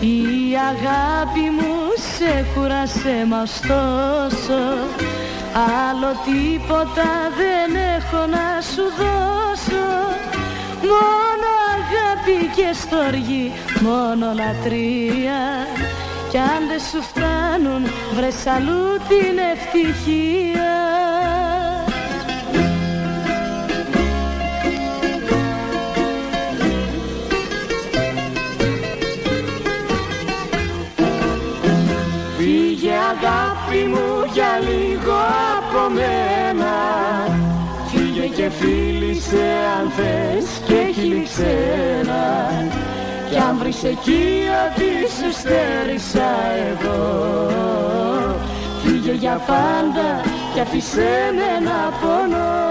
Η αγάπη μου σε κουρασέ μας τόσο. Άλλο τίποτα δεν έχω να σου δώσω. Μόνο αγάπη και στοργή, μόνο λατρεία. Κι αν δεν σου φτάνουν βρες αλλού την ευτυχία. Αγάπη μου για λίγο από μένα. Φύγε και φίλησε αν θες και χιλιξένα Κι αν βρεις εκεί ότι σου στέρισα εγώ. Φύγε για πάντα και αφήσέ με να πονώ